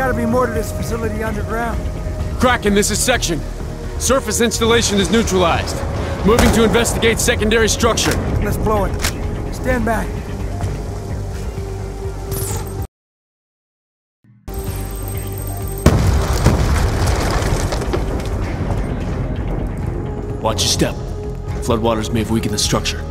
gotta be more to this facility underground. Kraken, this is Section. Surface installation is neutralized. Moving to investigate secondary structure. Let's blow it. Stand back. Watch your step. Floodwaters may have weakened the structure.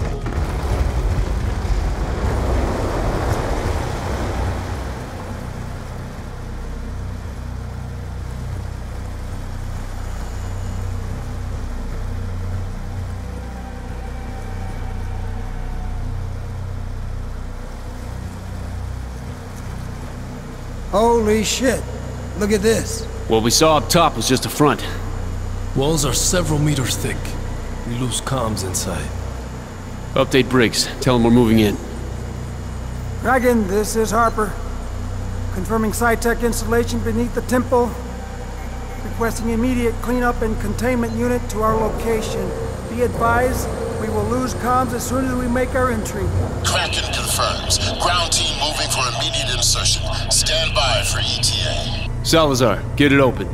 Holy shit. Look at this. What we saw up top was just a front. Walls are several meters thick. We lose comms inside. Update Briggs. Tell him we're moving in. Dragon, this is Harper. Confirming SciTech installation beneath the temple. Requesting immediate cleanup and containment unit to our location. Be advised, we will lose comms as soon as we make our entry. Kraken confirms. Ground team moving for immediate insertion. Stand by for ETA. Salazar, get it open.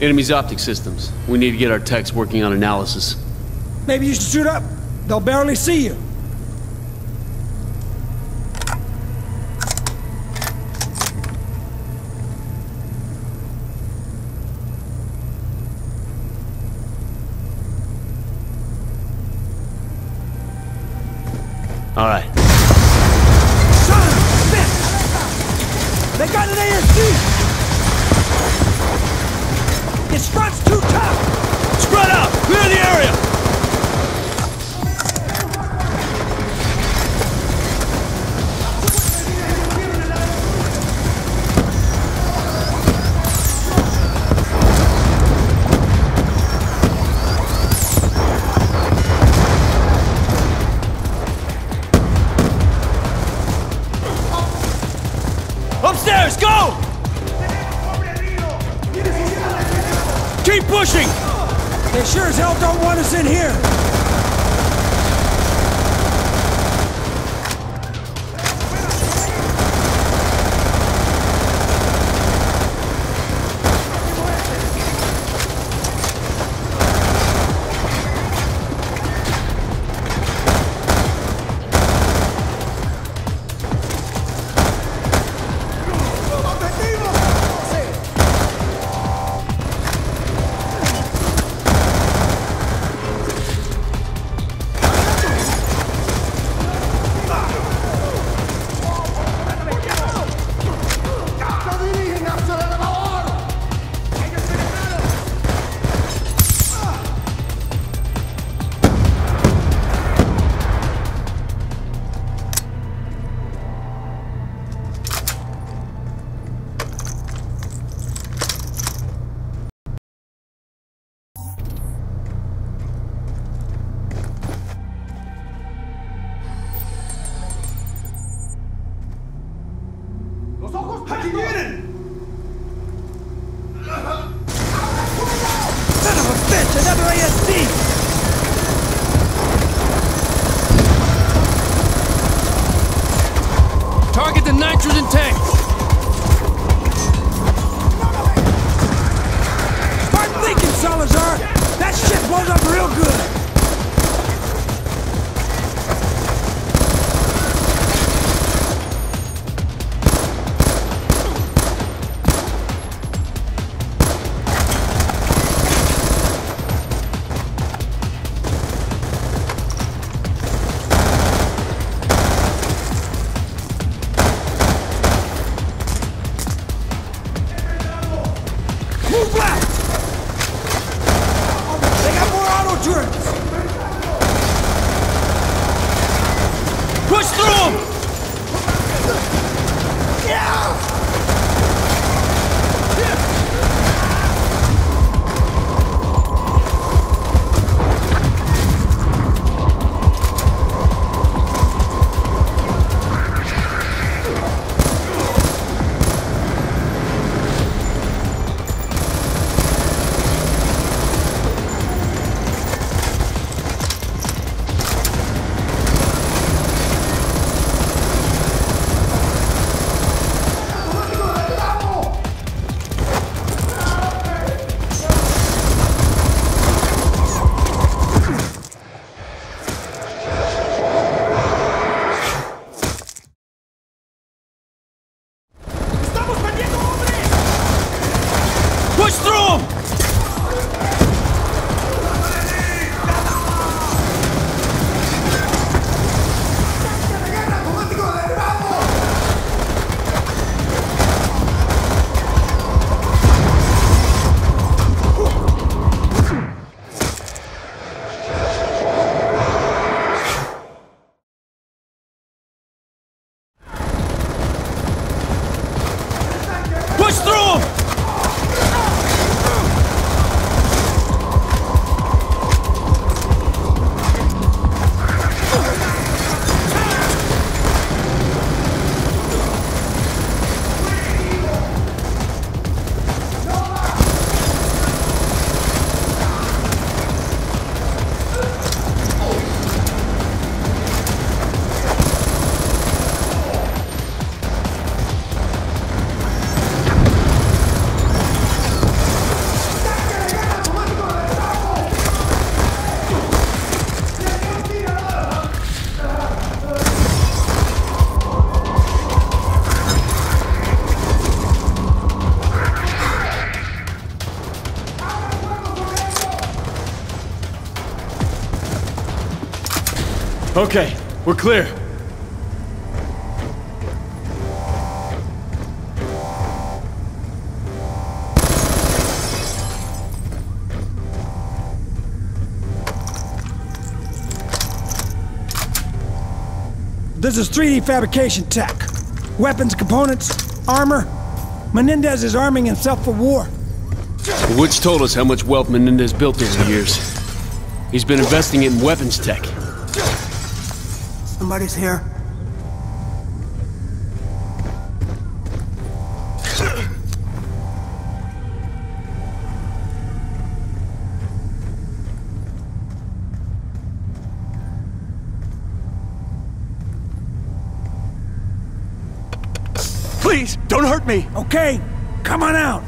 Enemy's optic systems. We need to get our techs working on analysis. Maybe you should shoot up. They'll barely see you. All right. They got an ASG! His front's too tough! Spread out! Clear the area! Keep pushing! They sure as hell don't want us in here! Okay, we're clear. This is 3D fabrication tech. Weapons, components, armor. Menendez is arming himself for war. The Woods told us how much wealth Menendez built over the years. He's been investing in weapons tech. Somebody's here. Please, don't hurt me! Okay, come on out.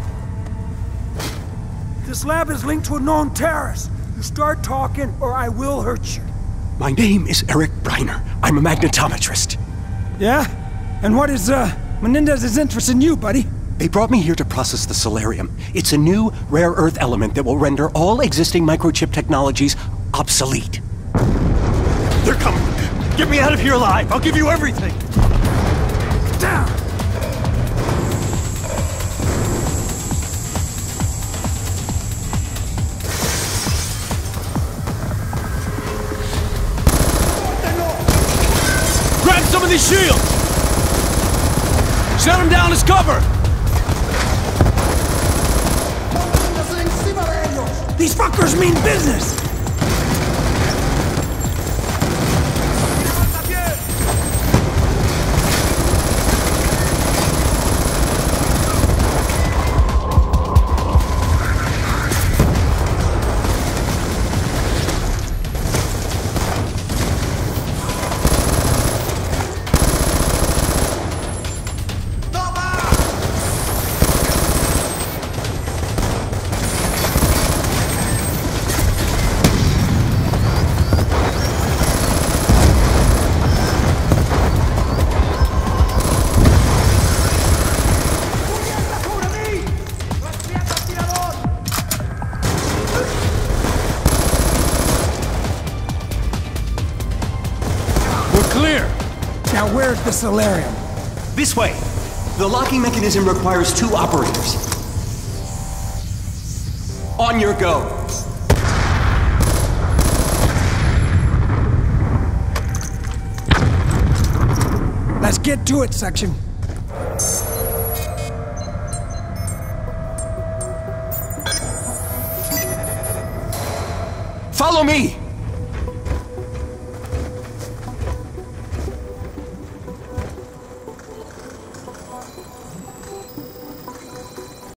This lab is linked to a known terrorist. You start talking, or I will hurt you. My name is Eric Briner. I'm a magnetometrist. Yeah? And what is, uh, Menendez's interest in you, buddy? They brought me here to process the Celerium. It's a new, rare earth element that will render all existing microchip technologies obsolete. They're coming! Get me out of here alive! I'll give you everything! Shields! Shut them down as cover! These fuckers mean business! Clear! Now where's the Celerium? This way! The locking mechanism requires two operators. On your go! Let's get to it, Section. Follow me!